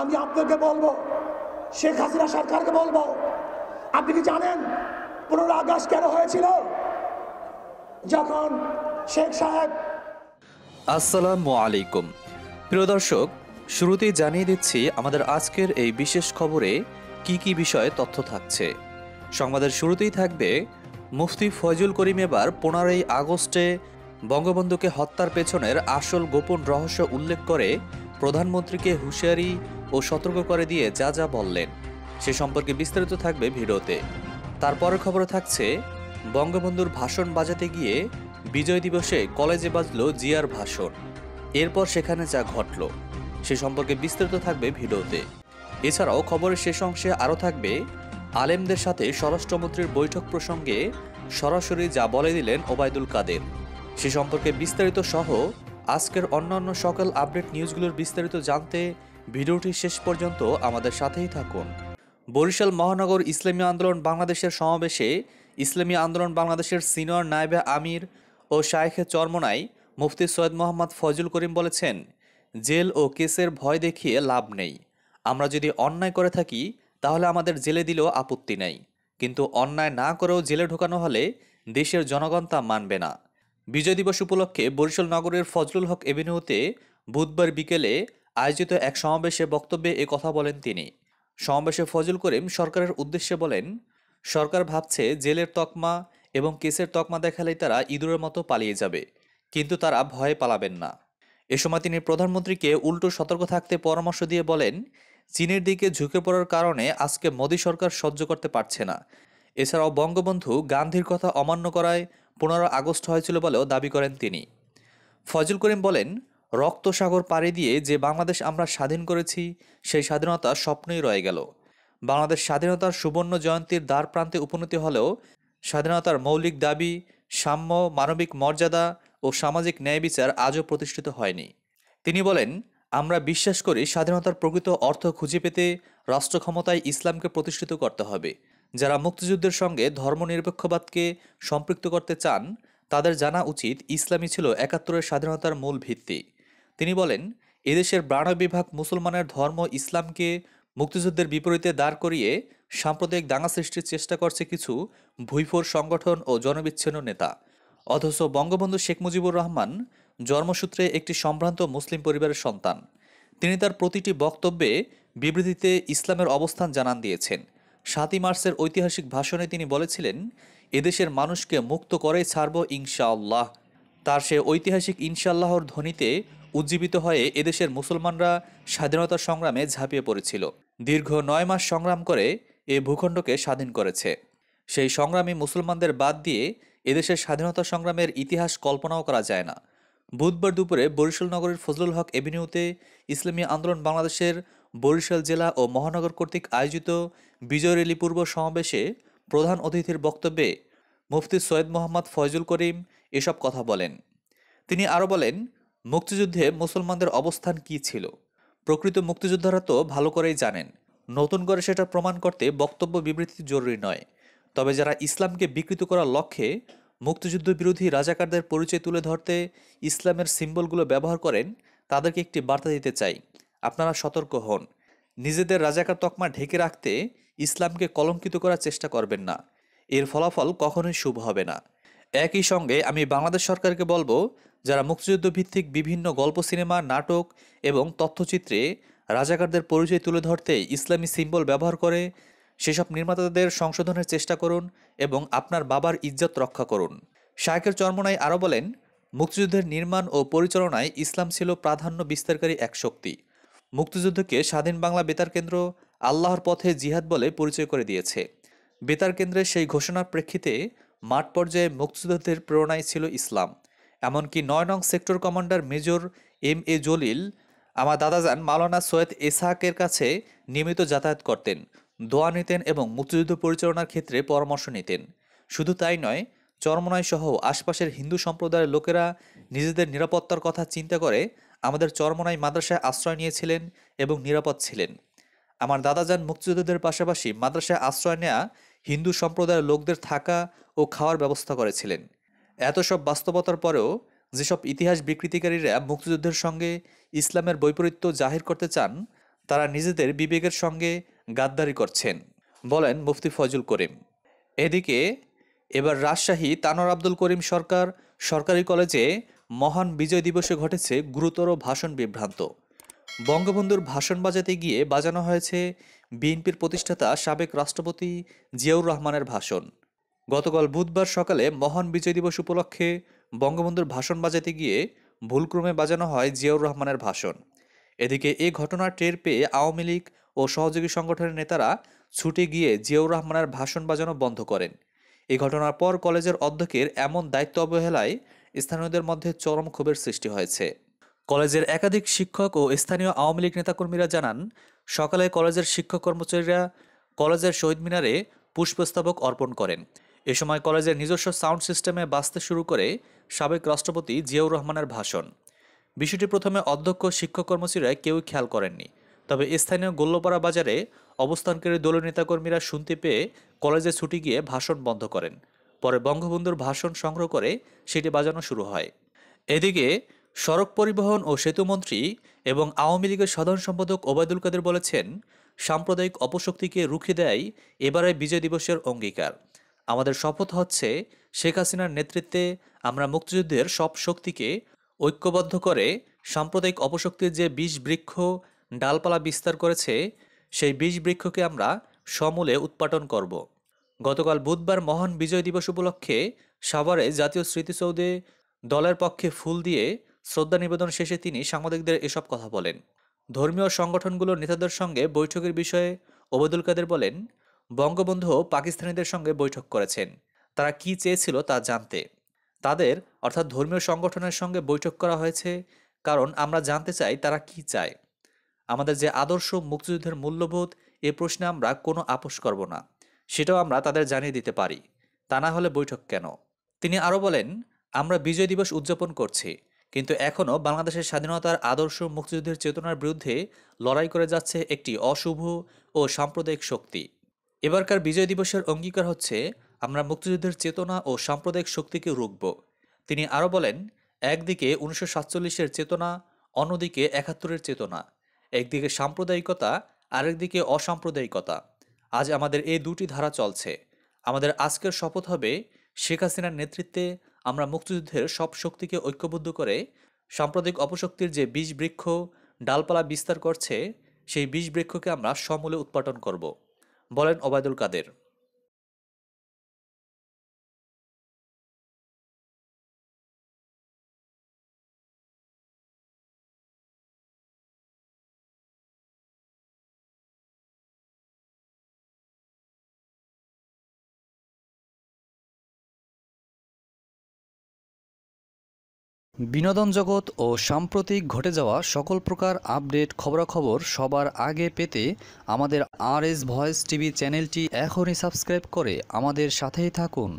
আমি আপনাকে বলব, শেখ হাসিনা সরকারকে বলব, আপনি কি জানেন পনেরো আগস্ট কেন হয়েছিল? যখন শেখ সাহেব আসসালামু আলাইকুম। প্রিয় দর্শক, শুরুতেই জানিয়ে দিচ্ছি আমাদের আজকের এই বিশেষ খবরে কি কি বিষয়ে তথ্য থাকছে। সংবাদের শুরুতেই থাকবে, মুফতি ফয়জুল করিম এবার পনেরোই আগস্টে বঙ্গবন্ধুকে হত্যার পেছনের আসল গোপন রহস্য উল্লেখ করে প্রধানমন্ত্রীকে হুঁশিয়ারি ও সতর্ক করে দিয়ে যা যা বললেন, সে সম্পর্কে বিস্তারিত থাকবে ভিডিওতে। তারপরের খবর থাকছে, বঙ্গবন্ধুর ভাষণ বাজাতে গিয়ে বিজয় দিবসে কলেজে বাজলো জিয়ার ভাষণ। এরপর সেখানে যা ঘটল, সে সম্পর্কে বিস্তারিত থাকবে ভিডিওতে। এছাড়াও খবরের শেষ অংশে আরও থাকবে, আলেমদের সাথে স্বরাষ্ট্রমন্ত্রীর বৈঠক প্রসঙ্গে সরাসরি যা বলে দিলেন ওবায়দুল কাদের। সে সম্পর্কে বিস্তারিত সহ আজকের অন্যান্য সকল আপডেট নিউজগুলোর বিস্তারিত জানতে ভিডিওটি শেষ পর্যন্ত আমাদের সাথেই থাকুন। বরিশাল মহানগর ইসলামী আন্দোলন বাংলাদেশের সমাবেশে ইসলামী আন্দোলন বাংলাদেশের সিনিয়র নায়েবে আমির ও শায়েখে চরমনাই মুফতি সৈয়দ মোহাম্মদ ফজল করিম বলেছেন, জেল ও কেসের ভয় দেখিয়ে লাভ নেই। আমরা যদি অন্যায় করে থাকি, তাহলে আমাদের জেলে দিলেও আপত্তি নেই। কিন্তু অন্যায় না করেও জেলে ঢোকানো হলে দেশের জনগণ তা মানবে না। বিজয় দিবস উপলক্ষে বরিশাল নগরের ফজলুল হক এভিনিউতে বুধবার বিকেলে আয়োজিত এক সমাবেশে বক্তব্যে এ কথা বলেন তিনি। সমাবেশে ফজল করিম সরকারের উদ্দেশ্যে বলেন, সরকার ভাবছে জেলের তকমা এবং কেসের তকমা দেখালেই তারা ইঁদুরের মতো পালিয়ে যাবে, কিন্তু তারা ভয়ে পালাবেন না। এ সময় তিনি প্রধানমন্ত্রীকে উল্টো সতর্ক থাকতে পরামর্শ দিয়ে বলেন, চীনের দিকে ঝুঁকে পড়ার কারণে আজকে মোদী সরকার সহ্য করতে পারছে না। এছাড়াও বঙ্গবন্ধু গান্ধীর কথা অমান্য করায় পনেরো আগস্ট হয়েছিল বলেও দাবি করেন তিনি। ফজল করিম বলেন, রক্ত সাগর পাড়ি দিয়ে যে বাংলাদেশ আমরা স্বাধীন করেছি, সেই স্বাধীনতা স্বপ্নই রয়ে গেল। বাংলাদেশ স্বাধীনতার সুবর্ণ জয়ন্তীর দ্বার প্রান্তে উপনীত হলেও স্বাধীনতার মৌলিক দাবি, সাম্য, মানবিক মর্যাদা ও সামাজিক ন্যায় বিচার আজও প্রতিষ্ঠিত হয়নি। তিনি বলেন, আমরা বিশ্বাস করি স্বাধীনতার প্রকৃত অর্থ খুঁজে পেতে রাষ্ট্র ক্ষমতায় ইসলামকে প্রতিষ্ঠিত করতে হবে। যারা মুক্তিযুদ্ধের সঙ্গে ধর্মনিরপেক্ষবাদকে সম্পৃক্ত করতে চান, তাদের জানা উচিত ইসলামই ছিল একাত্তরের স্বাধীনতার মূল ভিত্তি। তিনি বলেন, এদেশের ব্রাণ বিভাগ মুসলমানের ধর্ম ইসলামকে মুক্তিযুদ্ধের বিপরীতে দাঁড় করিয়ে সাম্প্রদায়িক দাঙ্গা সৃষ্টির চেষ্টা করছে কিছু ভুইফোর সংগঠন ও জনবিচ্ছিন্ন নেতা। অথচ বঙ্গবন্ধু শেখ মুজিবুর রহমান জন্মসূত্রে একটি সম্ভ্রান্ত মুসলিম পরিবারের সন্তান। তিনি তার প্রতিটি বক্তব্যে বিবৃতিতে ইসলামের অবস্থান জানান দিয়েছেন। সাতই মার্চের ঐতিহাসিক ভাষণে তিনি বলেছিলেন, এদেশের মানুষকে মুক্ত করেই ছাড়ব ইনশাআল্লাহ। তার সে ঐতিহাসিক ইনশাআল্লাহর ধ্বনিতে উজ্জীবিত হয়ে এদেশের মুসলমানরা স্বাধীনতা সংগ্রামে ঝাঁপিয়ে পড়েছিল। দীর্ঘ নয় মাস সংগ্রাম করে এ ভূখণ্ডকে স্বাধীন করেছে। সেই সংগ্রামী মুসলমানদের বাদ দিয়ে এদেশের স্বাধীনতা সংগ্রামের ইতিহাস কল্পনাও করা যায় না। বুধবার দুপুরে বরিশাল নগরের ফজলুল হক এভিনিউতে ইসলামী আন্দোলন বাংলাদেশের বরিশাল জেলা ও মহানগর কর্তৃক আয়োজিত বিজয় রেলি পূর্ব সমাবেশে প্রধান অতিথির বক্তব্যে মুফতি সৈয়দ মোহাম্মদ ফয়জুল করিম এসব কথা বলেন। তিনি আরও বলেন, মুক্তিযুদ্ধে মুসলমানদের অবস্থান কী ছিল? প্রকৃত মুক্তিযোদ্ধারা তো ভালো করেই জানেন, নতুন করে সেটা প্রমাণ করতে বক্তব্য বিবৃতি জরুরি নয়। তবে যারা ইসলামকে বিকৃত করার লক্ষ্যে মুক্তিযুদ্ধ বিরোধী রাজাকারদের পরিচয় তুলে ধরতে ইসলামের সিম্বলগুলো ব্যবহার করেন, তাদেরকে একটি বার্তা দিতে চাই। আপনারা সতর্ক হন। নিজেদের রাজাকার তকমা ঢেকে রাখতে ইসলামকে কলঙ্কিত করার চেষ্টা করবেন না। এর ফলাফল কখনোই শুভ হবে না। একই সঙ্গে আমি বাংলাদেশ সরকারকে বলব, যারা মুক্তিযুদ্ধ ভিত্তিক বিভিন্ন গল্প, সিনেমা, নাটক এবং তথ্যচিত্রে রাজাকারদের পরিচয় তুলে ধরতে ইসলামী সিম্বল ব্যবহার করে, সেসব নির্মাতাদের সংশোধনের চেষ্টা করুন এবং আপনার বাবার ইজ্জত রক্ষা করুন। শায়কের চর্মনাই আরও বলেন, মুক্তিযুদ্ধের নির্মাণ ও পরিচালনায় ইসলাম ছিল প্রাধান্য বিস্তারকারী এক শক্তি। মুক্তিযুদ্ধকে স্বাধীন বাংলা বেতার কেন্দ্র আল্লাহর পথে জিহাদ বলে পরিচয় করে দিয়েছে। বেতার কেন্দ্রের সেই ঘোষণার প্রেক্ষিতে মাঠ পর্যায়ে মুক্তিযুদ্ধের প্রেরণায় ছিল ইসলাম। এমনকি নয় নং sector commander major M A Jalil, আমার দাদা দাদাজান মাওলানা সৈয়দ এসাহাকের কাছে নিয়মিত যাতায়াত করতেন, দোয়া নিতেন এবং মুক্তিযুদ্ধ পরিচালনার ক্ষেত্রে পরামর্শ নিতেন। শুধু তাই নয়, চরমনাই সহ আশপাশের হিন্দু সম্প্রদায়ের লোকেরা নিজেদের নিরাপত্তার কথা চিন্তা করে আমাদের চরমনাই মাদ্রাসায় আশ্রয় নিয়েছিলেন এবং নিরাপদ ছিলেন। আমার দাদাজান মুক্তিযোদ্ধাদের পাশাপাশি মাদ্রাসায় আশ্রয় নেয়া হিন্দু সম্প্রদায়ের লোকদের থাকা ও খাওয়ার ব্যবস্থা করেছিলেন। এত সব বাস্তবতার পরেও যেসব ইতিহাস বিকৃতিকারীরা মুক্তিযুদ্ধের সঙ্গে ইসলামের বৈপরীত্য জাহির করতে চান, তারা নিজেদের বিবেকের সঙ্গে গাদ্দারি করছেন, বলেন মুফতি ফজল করিম। এদিকে এবার রাজশাহী তানর আব্দুল করিম সরকার সরকারি কলেজে মহান বিজয় দিবসে ঘটেছে গুরুতর ভাষণ বিভ্রান্ত। বঙ্গবন্ধুর ভাষণ বাজাতে গিয়ে বাজানো হয়েছে বিএনপির প্রতিষ্ঠাতা সাবেক রাষ্ট্রপতি জিয়াউর রহমানের ভাষণ। গতকাল বুধবার সকালে মহান বিজয় দিবস উপলক্ষে বঙ্গবন্ধুর ভাষণ বাজাতে গিয়ে ভুলক্রমে বাজানো হয় জিয়াউর রহমানের ভাষণ। এদিকে এ ঘটনা টের পেয়ে আওয়ামী লীগ ও সহযোগী সংগঠনের নেতারা ছুটে গিয়ে জিয়াউর রহমানের ভাষণ বাজানো বন্ধ করেন। এই ঘটনার পর কলেজের অধ্যক্ষের এমন দায়িত্ব অবহেলায় স্থানীয়দের মধ্যে চরম ক্ষোভের সৃষ্টি হয়েছে। কলেজের একাধিক শিক্ষক ও স্থানীয় আওয়ামী লীগ নেতাকর্মীরা জানান, সকালে কলেজের শিক্ষক কর্মচারীরা কলেজের শহীদ মিনারে পুষ্পস্তবক অর্পণ করেন। এ সময় কলেজের নিজস্ব সাউন্ড সিস্টেমে বাঁচতে শুরু করে সাবেক রাষ্ট্রপতি জিয়াউর রহমানের ভাষণ। বিষয়টি প্রথমে অধ্যক্ষ শিক্ষক কর্মচারীরা কেউ খেয়াল করেননি। তবে স্থানীয় গোল্লপাড়া বাজারে অবস্থানকারী দলীয় নেতাকর্মীরা শুনতে পেয়ে কলেজে ছুটি গিয়ে ভাষণ বন্ধ করেন। পরে বঙ্গবন্ধুর ভাষণ সংগ্রহ করে সেটি বাজানো শুরু হয়। এদিকে সড়ক পরিবহন ও সেতুমন্ত্রী এবং আওয়ামী লীগের সাধারণ সম্পাদক ওবায়দুল কাদের বলেছেন, সাম্প্রদায়িক অপশক্তিকে রুখে দেয় এবারে বিজয় দিবসের অঙ্গীকার। আমাদের শপথ হচ্ছে, শেখ হাসিনার নেতৃত্বে আমরা মুক্তিযুদ্ধের সব শক্তিকে ঐক্যবদ্ধ করে সাম্প্রদায়িক অপশক্তির যে বিষ বৃক্ষ ডালপালা বিস্তার করেছে, সেই বিষ বৃক্ষকে আমরা সমূলে উৎপাটন করব। গতকাল বুধবার মহান বিজয় দিবস উপলক্ষে সাভারে জাতীয় স্মৃতিসৌধে দলের পক্ষে ফুল দিয়ে শ্রদ্ধা নিবেদন শেষে তিনি সাংবাদিকদের এসব কথা বলেন। ধর্মীয় সংগঠনগুলোর নেতাদের সঙ্গে বৈঠকের বিষয়ে ওবায়দুল কাদের বলেন, বঙ্গবন্ধু পাকিস্তানিদের সঙ্গে বৈঠক করেছেন। তারা কি চেয়েছিল তা জানতে। তাদের, অর্থাৎ ধর্মীয় সংগঠনের সঙ্গে বৈঠক করা হয়েছে, কারণ আমরা জানতে চাই তারা কি চায়। আমাদের যে আদর্শ মুক্তিযুদ্ধের মূল্যবোধ, এ প্রশ্নে আমরা কোনো আপোষ করব না। সেটাও আমরা তাদের জানিয়ে দিতে পারি। তা না হলে বৈঠক কেন? তিনি আরও বলেন, আমরা বিজয় দিবস উদযাপন করছি। কিন্তু এখনও বাংলাদেশের স্বাধীনতার আদর্শ মুক্তিযুদ্ধের চেতনার বিরুদ্ধে লড়াই করে যাচ্ছে একটি অশুভ ও সাম্প্রদায়িক শক্তি। এবারকার বিজয় দিবসের অঙ্গীকার হচ্ছে, আমরা মুক্তিযুদ্ধের চেতনা ও সাম্প্রদায়িক শক্তিকে রুখব। তিনি আরও বলেন, একদিকে উনিশশো সাতচল্লিশের চেতনা, অন্যদিকে একাত্তরের চেতনা। একদিকে সাম্প্রদায়িকতা, আরেকদিকে অসাম্প্রদায়িকতা। আজ আমাদের এই দুটি ধারা চলছে। আমাদের আজকের শপথ হবে শেখ হাসিনার নেতৃত্বে আমরা মুক্তিযুদ্ধের সব শক্তিকে ঐক্যবদ্ধ করে সাম্প্রতিক অপশক্তির যে বীজ বৃক্ষ ডালপালা বিস্তার করছে, সেই বীজ বৃক্ষকে আমরা সমূলে উৎপাটন করব, বলেন ওবায়দুল কাদের। বিনোদন জগৎ ও সাম্প্রতিক ঘটে যাওয়া সকল প্রকার আপডেট খবরাখবর সবার আগে পেতে আমাদের আর এস ভয়েস টিভি চ্যানেলটি এখনই সাবস্ক্রাইব করে আমাদের সাথেই থাকুন।